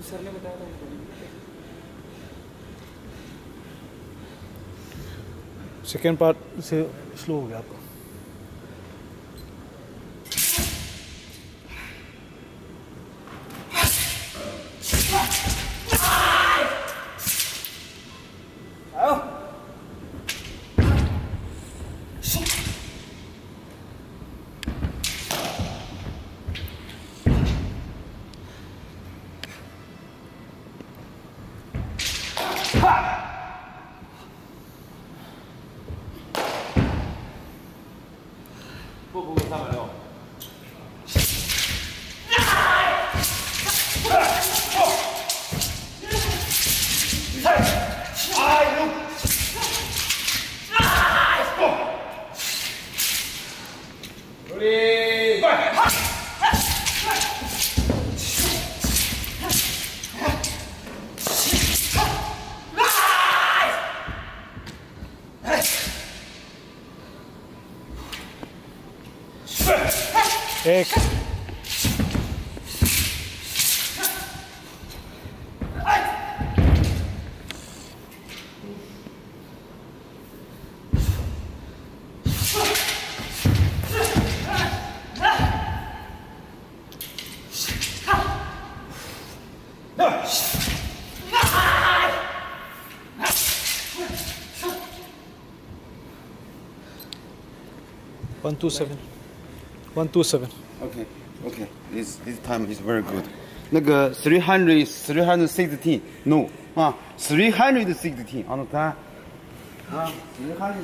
सर ने बताया था उनको सेकेंड पार्ट से स्लो हो गया आपका। 뭐 보고 삼아요. 우리 빨리 하! एक One two seven. One two seven. Okay, okay. This this time is very good. 那个 three hundred three hundred sixteen no 啊 three hundred sixteen あの他啊 three hundred